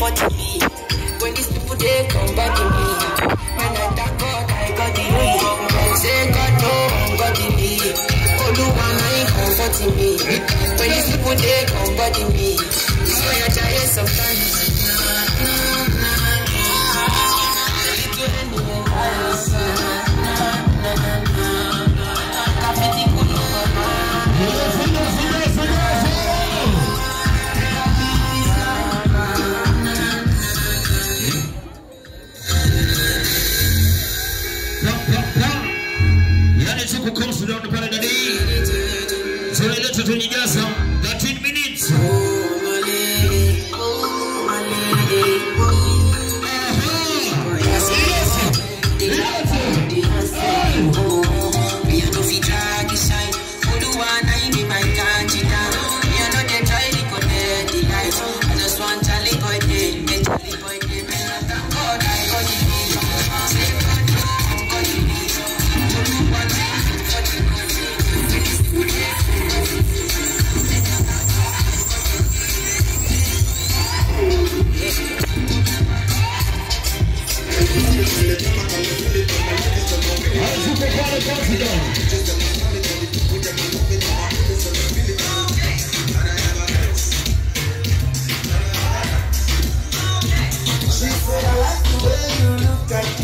na comfort me. When these people they come back to me. When I thank God, I got the lead. Say God no, God the lead. Oluwa na him comfort me. When these people they come back to me. Why I try sometimes. Little siku kosi ndio She said, I like the way you look at.